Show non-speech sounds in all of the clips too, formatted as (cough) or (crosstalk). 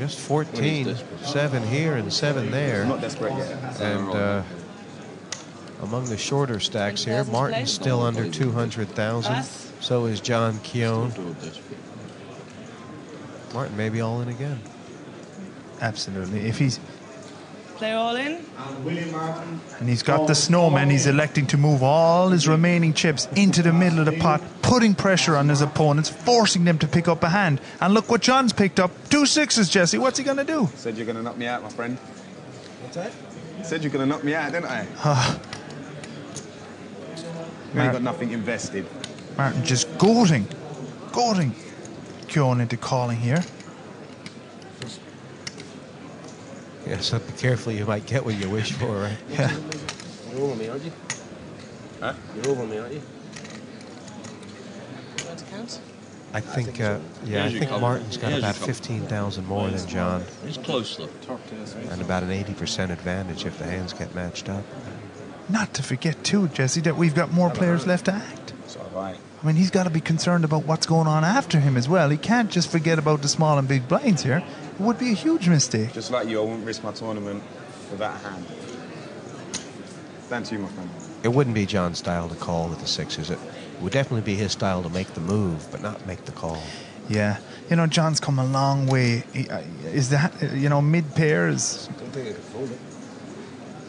just 14, seven here and seven there. Not desperate yet. And uh, among the shorter stacks here, Martin's still under 200,000. So is John Keown. Martin may be all in again. Absolutely. If he's Play all in. and he's got the snowman, he's electing to move all his remaining chips into the middle of the pot, putting pressure on his opponents, forcing them to pick up a hand. And look what John's picked up. Two sixes, Jesse. What's he gonna do? Said you're gonna knock me out, my friend. What's that? Said you're gonna knock me out, didn't I? Ah, (sighs) You ain't got nothing invested. Martin just goading, goading Keown into calling here. Yeah, so be careful, you might get what you wish for, right? (laughs) Yeah. You're over me, aren't you? Huh? You're over me, aren't you? You want to count? I think, uh, yeah, I think. Martin's got about 15,000 more than John, He's close though. and about an 80% advantage if the hands get matched up. Not to forget too, Jesse, that we've got more players left to act. So have I. I mean, he's got to be concerned about what's going on after him as well. He can't just forget about the small and big blinds here. It would be a huge mistake. Just like you, I wouldn't risk my tournament without a hand. Down to you, my friend. It wouldn't be John's style to call with the sixes. It would definitely be his style to make the move, but not make the call. Yeah, you know, John's come a long way. Uh, is that you know mid pair is? Don't think I could fold it.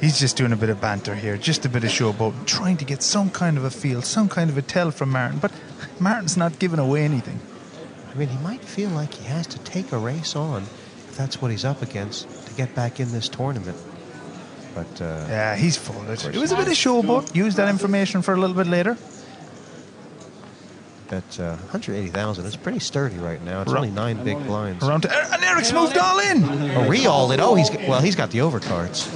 He's just doing a bit of banter here, just a bit of showboat, trying to get some kind of a feel, some kind of a tell from Martin. But Martin's not giving away anything. I mean, he might feel like he has to take a race on if that's what he's up against to get back in this tournament. But uh, Yeah, he's folded. It was a bit of showboat. Use that information for a little bit later. At uh, 180,000, it's pretty sturdy right now. It's Ro- only nine big blinds. Around to, and Eric's moved all in. Oh, re-all it. Oh, he's well, he's got the overcards.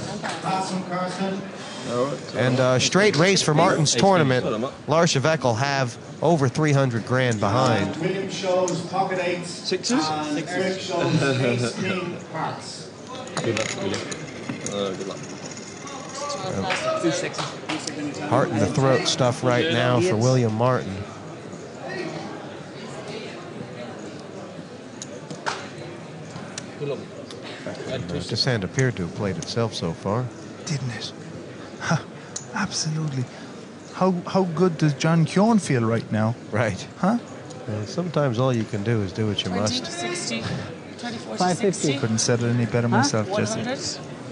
And uh, straight race for Martin's tournament. Larchevêque will have over 300 grand behind. William shows pocket eights. Sixes? And Eric shows ace king hearts. Good luck, William. Uh, good luck. Two sixes. Heart in the throat stuff right now for William Martin. Good. And, uh, this hand appeared to have played itself so far. Didn't it? Ha, absolutely. How how good does John Keown feel right now? Right. Huh? Uh, sometimes all you can do is do what you 20, must. 60, 20, 40, 550. 60, Couldn't said it any better myself, Jesse. 100,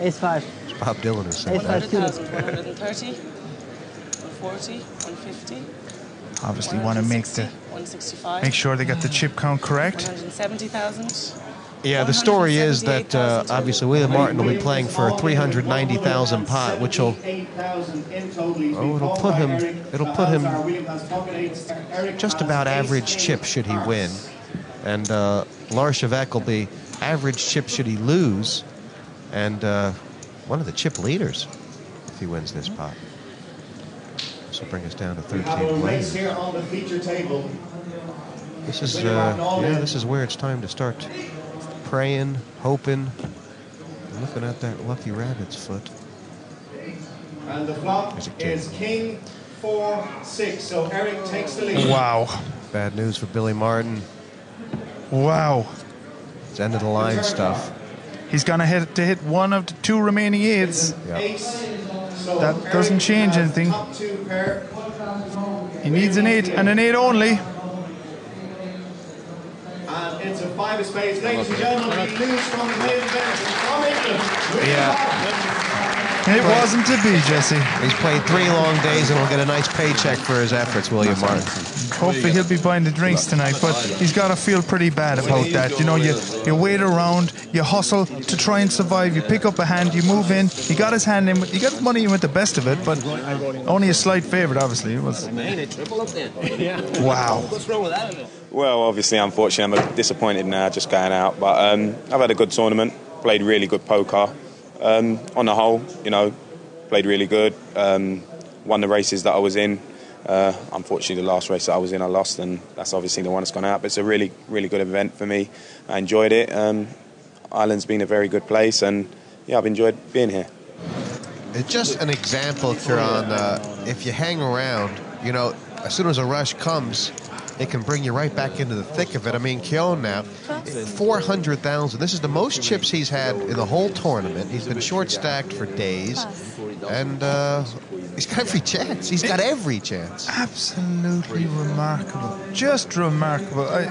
Ace five. Bob Dylan has said Ace five suited. 100,000, 130, 140, 150, Obviously, want to make the 165, make sure they got the chip count correct. 170,000. Yeah, the story is that uh, obviously William Martin will be playing for a 390,000 pot, which will 8,000 in total. He's Oh, it'll put him- it'll put him just about average chip should he win. And uh, Larchevêque will be average chip should he lose. And uh, one of the chip leaders if he wins this pot. This will bring us down to We 13 have a race players. This is, uh, yeah, this is where it's time to start praying, hoping, looking at that lucky rabbit's foot. And the flop There's a king. is king, four, six. So Eric takes the lead. Wow, Bad news for Billy Martin. wow. It's end of the line stuff. He's gonna hit to hit one of the two remaining eights. Yeah. Ace. So That Eric doesn't change anything. Top two pair. He needs an eight and an eight only. And it's a five of spades. Ladies and gentlemen, we lose from the main event from England. William Yeah. Martin. It wasn't to be, Jesse. He's played three long days and will get a nice paycheck for his efforts, William Martin. Hopefully he'll be buying the drinks tonight, but he's got to feel pretty bad about that. You know, you you wait around, you hustle to try and survive. You pick up a hand, you move in. He got his hand in, he got money in with the best of it, but only a slight favourite, obviously. It was Man, it triple up then. yeah. wow. What's wrong with that? Well, obviously, unfortunately, I'm disappointed now just going out. But um, I've had a good tournament, played really good poker. Um, on the whole, you know, played really good. Um, won the races that I was in. Uh, unfortunately, the last race that I was in, I lost, and that's obviously the one that's gone out. But it's a really, really good event for me. I enjoyed it. Um, Ireland's been a very good place, and yeah, I've enjoyed being here. It's just an example, Kieran. Uh, if you hang around, you know, as soon as a rush comes, it can bring you right back into the thick of it. I mean, Keown now, 400,000. This is the most chips he's had in the whole tournament. He's been short stacked for days. And uh, he's got every chance. He's got every chance. Absolutely remarkable. Just remarkable. I,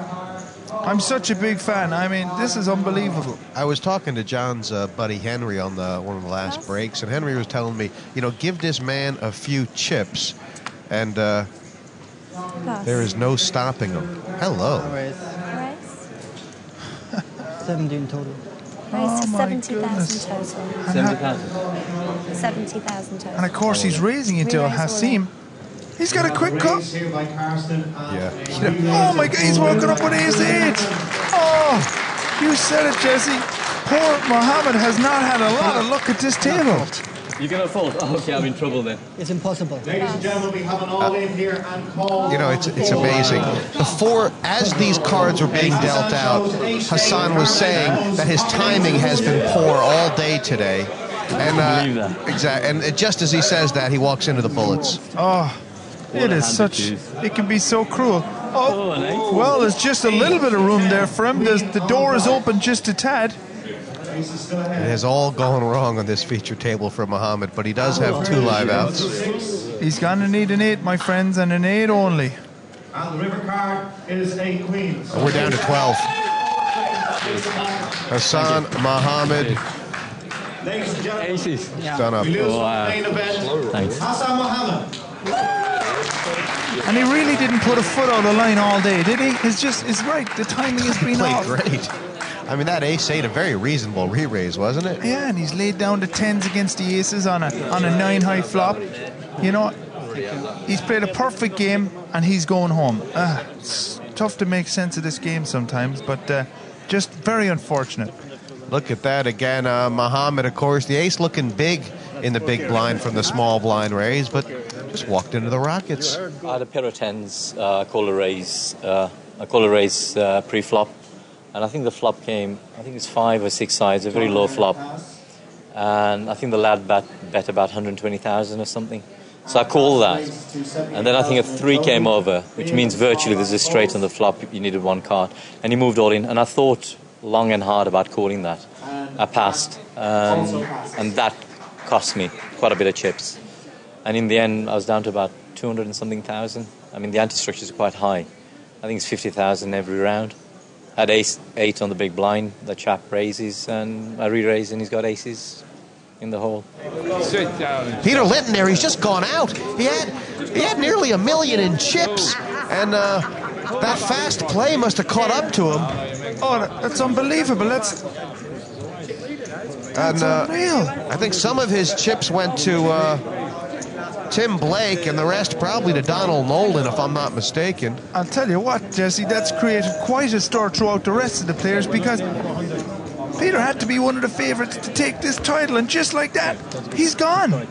I'm such a big fan. I mean, this is unbelievable. I was talking to John's uh, buddy Henry on the one of the last breaks, and Henry was telling me, you know, give this man a few chips, and uh, there is no stopping him. Hello. Race. Race? 17 total. Race to Oh my 70,000 goodness. total. 70,000. 70,000 total. And of course, he's raising it to Relays Hassan. He's got a quick cut. Raised here by Yeah. Oh my God, he's walking up with ace eight. Oh, you said it, Jesse. Poor Mohammed has not had a lot of luck at this table. You cannot fold. Oh, (laughs) okay, I'm in trouble then. It's impossible. Ladies and gentlemen, we have an uh, all-in here and call. You know, it's it's amazing. Before, as these cards were being dealt out, Hassan was saying that his timing has been poor all day today. And believe uh, that. exactly, and just as he says that, he walks into the bullets. Oh, it a such. to. It can be so cruel. Oh. Oh, well, there's just a little bit of room there for him. There's, the door is open just a tad. It has all gone wrong on this feature table for Muhammad, but he does have two live outs. He's gonna need an eight, my friends, and an eight only. And the river card is a queen. So We're down to 12. Hassan Muhammad Ladies and gentlemen, Aces. done up. we lose Oh, wow. from the main event. Thanks. Hassan Mohammed. And he really didn't put a foot out of line all day, did he? It's just, it's right. The timing has (laughs) been Played off. great. I mean, that ace eight, a very reasonable re-raise, wasn't it? Yeah, and he's laid down the tens against the aces on a on a nine high flop. You know, he's played a perfect game and he's going home. Ah, it's tough to make sense of this game sometimes, but uh, just very unfortunate. Look at that again. Uh, Muhammad, of course, the ace looking big in the big blind from the small blind raise, but just walked into the Rockets. I had a pair of tens. Uh, I called a raise. Uh, I called a raise uh, pre-flop, and I think the flop came. I think it's five or six sides, a very low flop, and I think the lad bet, bet about 120,000 or something. So I called that, and then I think a three came over, which means virtually there's a straight on the flop. You needed one card, and he moved all in. And I thought long and hard about calling that. I passed, um, and that cost me quite a bit of chips. And in the end, I was down to about 200 and something thousand. I mean, the ante-structure is quite high. I think it's 50,000 every round. I Had ace eight on the big blind. The chap raises, and I re-raise, and he's got aces in the hole. Peter Linton there, he's just gone out. He had he had nearly a million in chips, and uh, that fast play must have caught up to him. Oh, that's unbelievable. That's And uh, unreal. I think some of his chips went to uh, Tim Blake, and the rest probably to Donald Nolan, if I'm not mistaken. I'll tell you what, Jesse, that's created quite a stir throughout the rest of the players because Peter had to be one of the favourites to take this title, and just like that, he's gone.